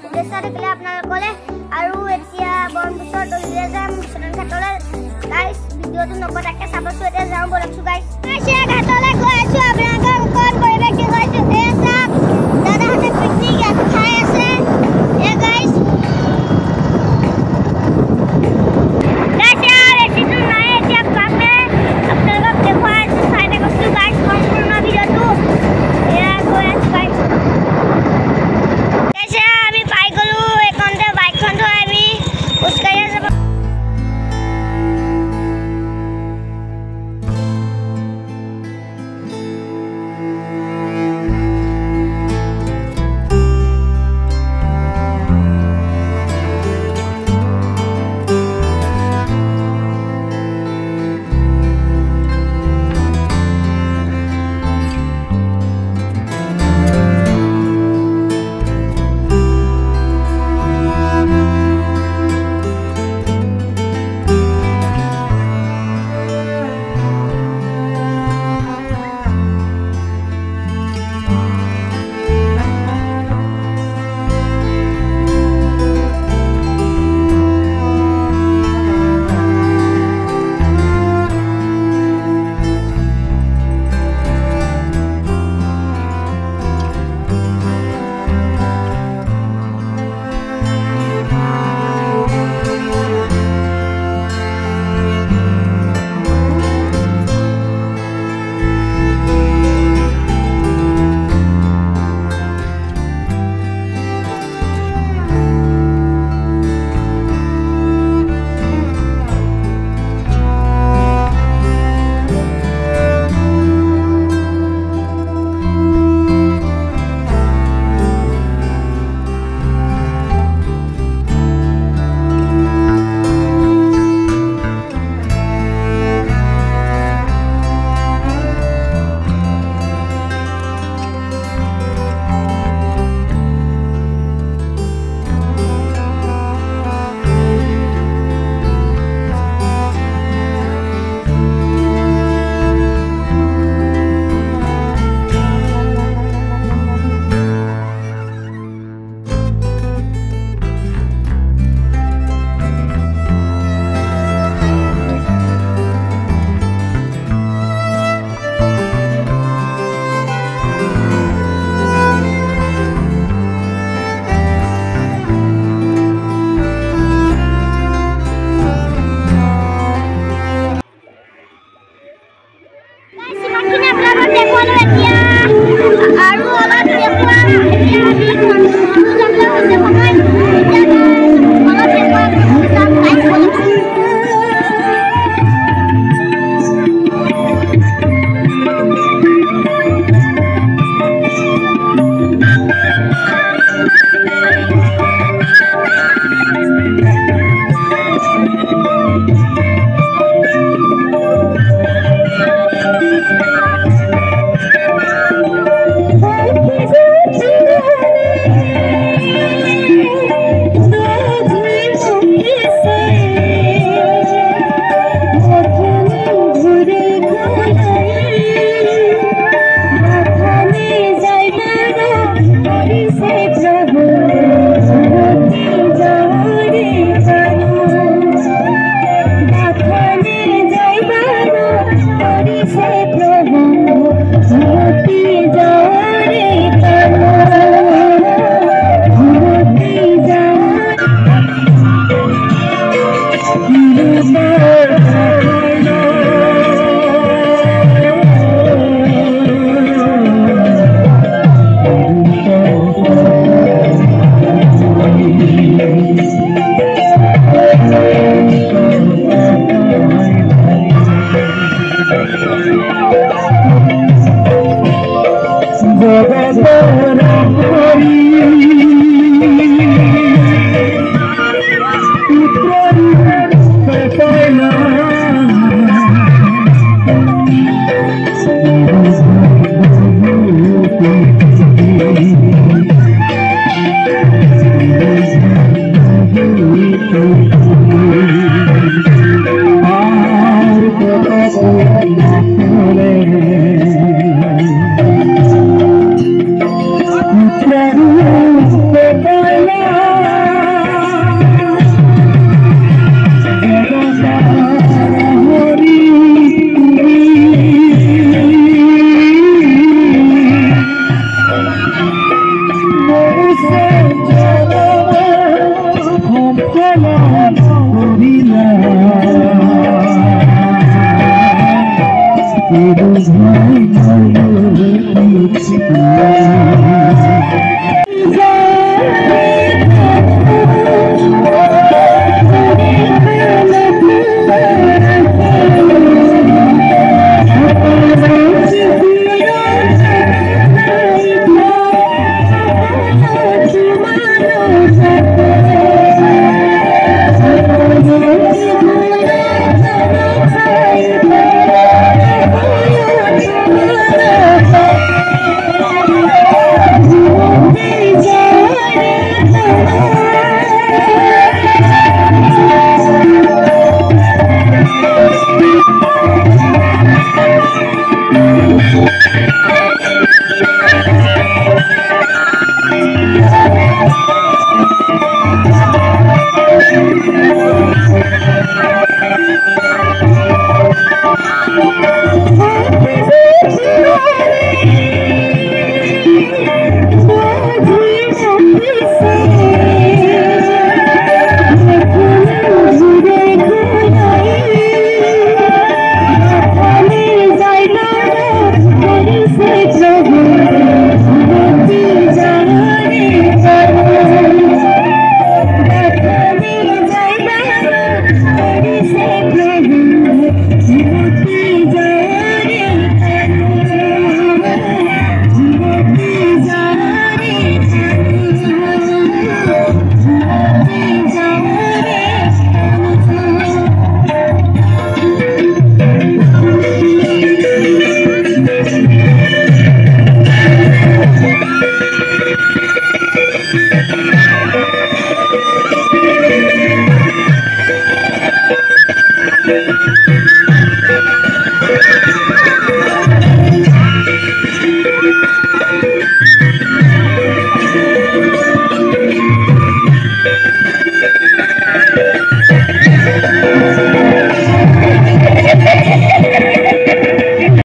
শুভেচ্ছা থাকিলে আপোনালোকলৈ আৰু এতিয়া ব্ৰহ্মপুত্ৰৰ দলিলে যাম চেনেল ঘাটলৈ। গাইছ ভিডিঅ'টো নকটাকৈ চাবচোন এতিয়া যাওঁ বলকচো গাইছ ঘাটলৈ গৈ আছোঁ আপোনালোকৰ মুখত পৰিৱেশটো গৈছোঁ দাদাহঁতে পিকনিক ঠাই আছে। Gracias.